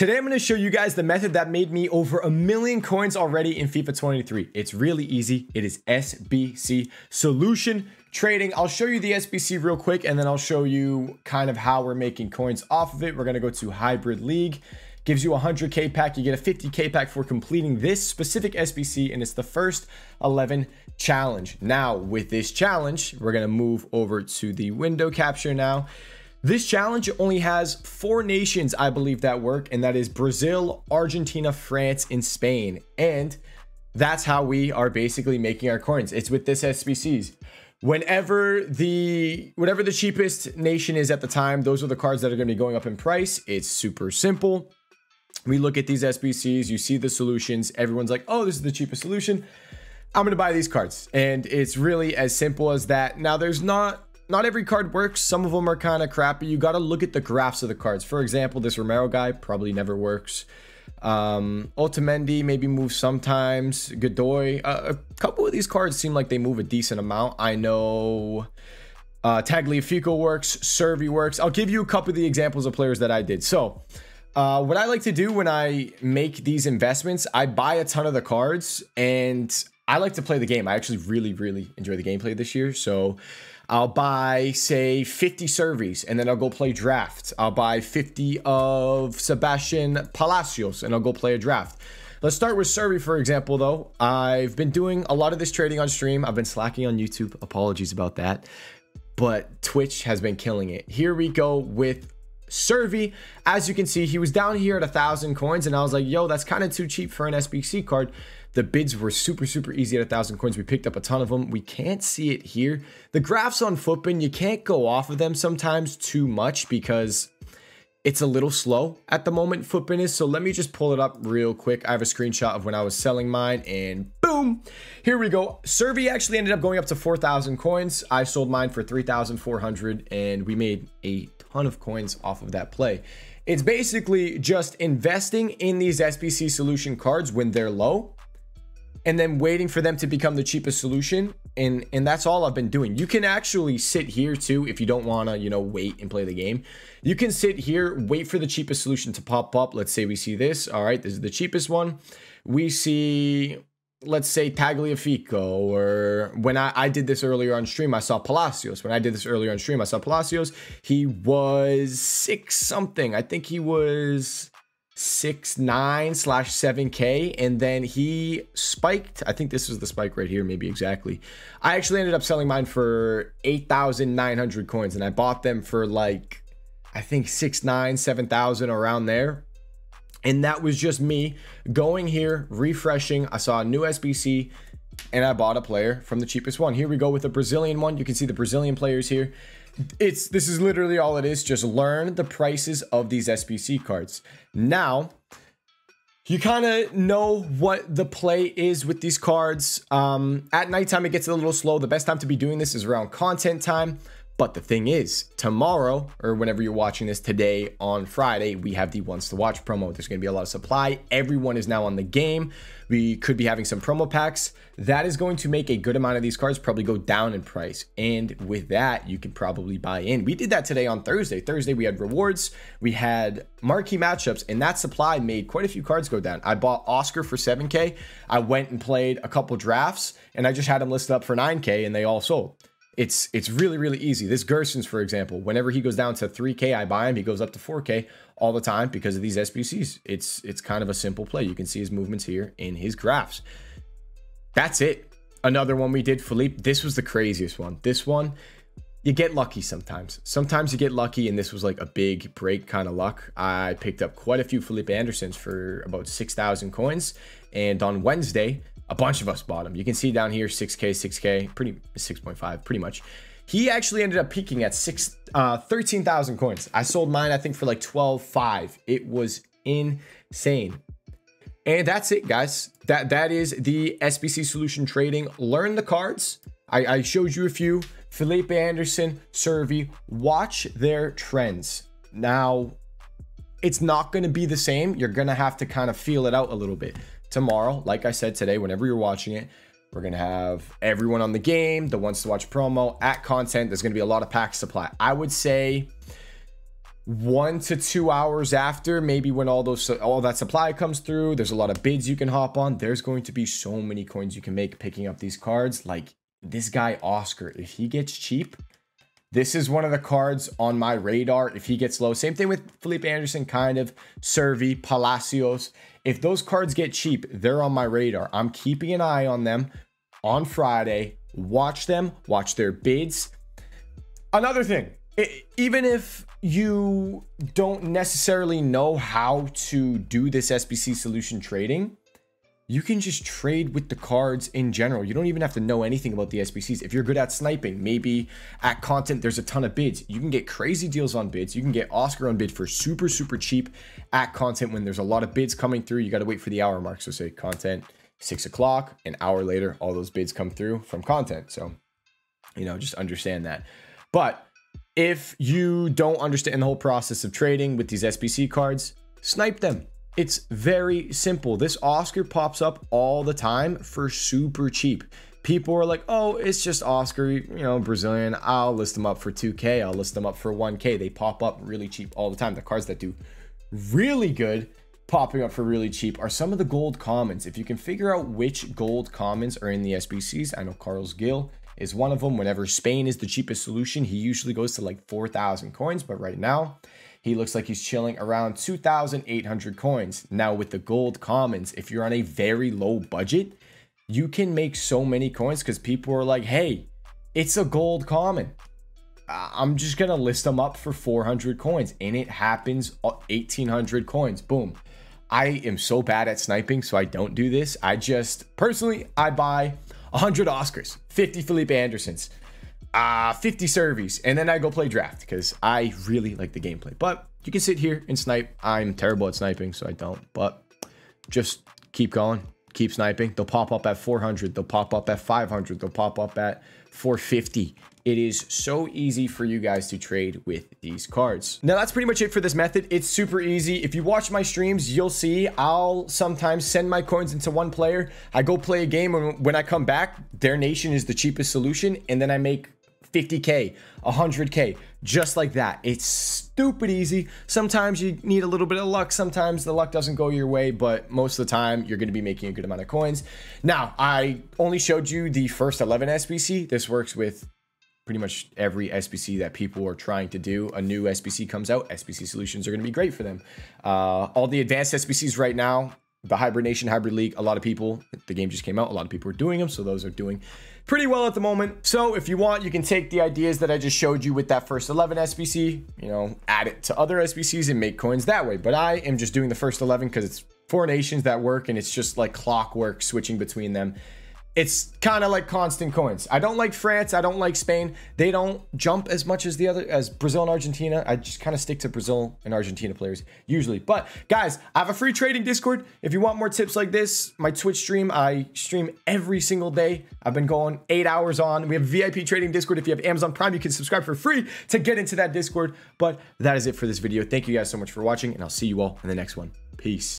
Today I'm going to show you guys the method that made me over a million coins already in FIFA 23. It's really easy. It is SBC solution trading. I'll show you the SBC real quick and then I'll show you kind of how we're making coins off of it. We're going to go to hybrid league. Gives you a 100k pack. You get a 50k pack for completing this specific SBC and it's the first 11 challenge. Now with this challenge, we're going to move over to the window capture now. This challenge only has four nations, I believe, that work, and that is Brazil, Argentina, France, and Spain. And that's how we are basically making our coins. It's with this SBCs. Whenever the whatever the cheapest nation is at the time, those are the cards that are going to be going up in price. It's super simple. We look at these SBCs, you see the solutions. Everyone's like, "Oh, this is the cheapest solution." I'm going to buy these cards. And it's really as simple as that. Now, there's not not every card works. Some of them are kind of crappy. You got to look at the graphs of the cards. For example, this Romero guy probably never works. Um, maybe moves sometimes. Godoy. Uh, a couple of these cards seem like they move a decent amount. I know uh, Tagliafico works. Cervi works. I'll give you a couple of the examples of players that I did. So uh, what I like to do when I make these investments, I buy a ton of the cards and I like to play the game. I actually really, really enjoy the gameplay this year. So I'll buy, say, 50 Cervis, and then I'll go play draft. I'll buy 50 of Sebastian Palacios, and I'll go play a draft. Let's start with Cervi, for example, though. I've been doing a lot of this trading on stream. I've been slacking on YouTube. Apologies about that. But Twitch has been killing it. Here we go with Cervi. As you can see, he was down here at a thousand coins, and I was like, yo, that's kind of too cheap for an SBC card. The bids were super, super easy at a thousand coins. We picked up a ton of them. We can't see it here. The graphs on Futbin, you can't go off of them sometimes too much because it's a little slow at the moment, Futbin is. So let me just pull it up real quick. I have a screenshot of when I was selling mine and boom, here we go. Cervi actually ended up going up to 4,000 coins. I sold mine for 3,400 and we made a ton of coins off of that play. It's basically just investing in these SBC solution cards when they're low and then waiting for them to become the cheapest solution and and that's all I've been doing. You can actually sit here too if you don't want to, you know, wait and play the game. You can sit here, wait for the cheapest solution to pop up. Let's say we see this. All right, this is the cheapest one. We see let's say Tagliafico or when I, I did this earlier on stream, I saw Palacios. When I did this earlier on stream, I saw Palacios. He was six something. I think he was six nine slash seven K, and then he spiked. I think this was the spike right here, maybe exactly. I actually ended up selling mine for eight thousand nine hundred coins, and I bought them for like I think six nine seven thousand around there. And that was just me going here, refreshing. I saw a new SBC and I bought a player from the cheapest one. Here we go with the Brazilian one. You can see the Brazilian players here it's this is literally all it is. Just learn the prices of these SBC cards. Now, you kind of know what the play is with these cards. Um, at nighttime, it gets a little slow. The best time to be doing this is around content time. But the thing is, tomorrow, or whenever you're watching this today on Friday, we have the Ones to Watch promo. There's going to be a lot of supply. Everyone is now on the game. We could be having some promo packs. That is going to make a good amount of these cards probably go down in price. And with that, you can probably buy in. We did that today on Thursday. Thursday, we had rewards, we had marquee matchups, and that supply made quite a few cards go down. I bought Oscar for 7K. I went and played a couple drafts, and I just had them listed up for 9K, and they all sold it's it's really really easy. This Gersons, for example, whenever he goes down to 3K, I buy him. He goes up to 4K all the time because of these SBCs. It's it's kind of a simple play. You can see his movements here in his graphs. That's it. Another one we did, Felipe. This was the craziest one. This one, you get lucky sometimes. Sometimes you get lucky, and this was like a big break kind of luck. I picked up quite a few Felipe Andersons for about 6,000 coins. And on Wednesday, a bunch of us bought him. You can see down here 6K, 6K, pretty 6.5, pretty much. He actually ended up peaking at six, uh, 13,000 coins. I sold mine, I think, for like 12.5. It was insane. And that's it, guys. That That is the SBC Solution Trading. Learn the cards. I, I showed you a few. Felipe Anderson, Cervi. Watch their trends. Now, it's not going to be the same. You're going to have to kind of feel it out a little bit tomorrow, like I said today, whenever you're watching it, we're going to have everyone on the game, the ones to watch promo, at content. There's going to be a lot of pack supply. I would say one to two hours after, maybe when all those all that supply comes through, there's a lot of bids you can hop on. There's going to be so many coins you can make picking up these cards. Like this guy Oscar, if he gets cheap, this is one of the cards on my radar. If he gets low, same thing with Felipe Anderson, kind of Cervi, Palacios. If those cards get cheap, they're on my radar. I'm keeping an eye on them on Friday. Watch them, watch their bids. Another thing, even if you don't necessarily know how to do this SBC solution trading, you can just trade with the cards in general. You don't even have to know anything about the SBCs. If you're good at sniping, maybe at content, there's a ton of bids. You can get crazy deals on bids. You can get Oscar on bid for super, super cheap at content when there's a lot of bids coming through. You got to wait for the hour mark. So say content six o'clock, an hour later, all those bids come through from content. So, you know, just understand that. But if you don't understand the whole process of trading with these SBC cards, snipe them. It's very simple. This Oscar pops up all the time for super cheap. People are like, oh, it's just Oscar, you know, Brazilian. I'll list them up for 2K. I'll list them up for 1K. They pop up really cheap all the time. The cards that do really good popping up for really cheap are some of the gold commons. If you can figure out which gold commons are in the SBCs, I know Carles Gil is one of them. Whenever Spain is the cheapest solution, he usually goes to like 4,000 coins. But right now, he looks like he's chilling around 2,800 coins. Now, with the gold commons, if you're on a very low budget, you can make so many coins because people are like, hey, it's a gold common. I'm just going to list them up for 400 coins. And it happens uh, 1,800 coins. Boom. I am so bad at sniping, so I don't do this. I just, personally, I buy 100 Oscars, 50 Felipe Andersons, uh, 50 Cervis, and then I go play draft because I really like the gameplay. But you can sit here and snipe. I'm terrible at sniping, so I don't. But just keep going, keep sniping. They'll pop up at 400. They'll pop up at 500. They'll pop up at 450. It is so easy for you guys to trade with these cards. Now that's pretty much it for this method. It's super easy. If you watch my streams, you'll see I'll sometimes send my coins into one player. I go play a game and when I come back, their nation is the cheapest solution. And then I make 50K, 100K, just like that. It's stupid easy. Sometimes you need a little bit of luck. Sometimes the luck doesn't go your way, but most of the time you're going to be making a good amount of coins. Now, I only showed you the first 11 SBC. This works with pretty much every SBC that people are trying to do. A new SBC comes out, SBC solutions are going to be great for them. Uh, all the advanced SBCs right now, the Hybrid Nations Hybrid League, a lot of people, the game just came out, a lot of people are doing them, so those are doing pretty well at the moment. So if you want, you can take the ideas that I just showed you with that first 11 SBC, you know, add it to other SBCs and make coins that way. But I am just doing the first 11 because it's four nations that work and it's just like clockwork switching between them it's kind of like constant coins. I don't like France. I don't like Spain. They don't jump as much as the other as Brazil and Argentina. I just kind of stick to Brazil and Argentina players usually. But guys, I have a free trading Discord. If you want more tips like this, my Twitch stream, I stream every single day. I've been going eight hours on. We have VIP trading Discord. If you have Amazon Prime, you can subscribe for free to get into that Discord. But that is it for this video. Thank you guys so much for watching, and I'll see you all in the next one. Peace.